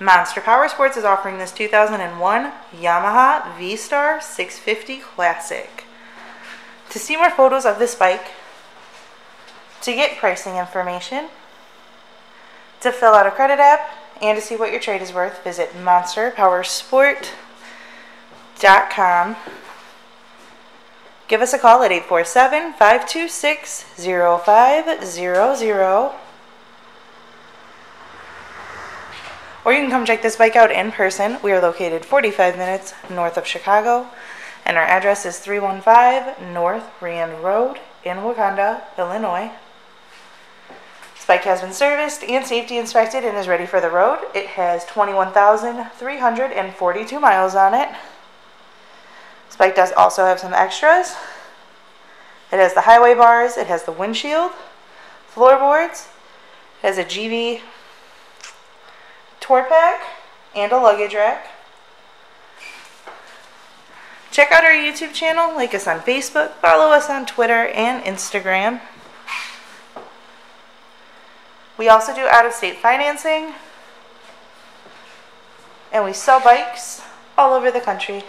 Monster Powersports is offering this 2001 Yamaha V-Star 650 Classic. To see more photos of this bike, to get pricing information, to fill out a credit app, and to see what your trade is worth, visit monsterpowersport.com. Give us a call at 847 526 0500. Or you can come check this bike out in person. We are located 45 minutes north of Chicago, and our address is 315 North Rand Road in Wauconda, Illinois. This bike has been serviced and safety inspected and is ready for the road. It has 21,342 miles on it. This bike does also have some extras. It has the highway bars, it has the windshield, floorboards, it has a GV tour pack, and a luggage rack. Check out our YouTube channel, like us on Facebook, follow us on Twitter and Instagram. We also do out of state financing, and we sell bikes all over the country.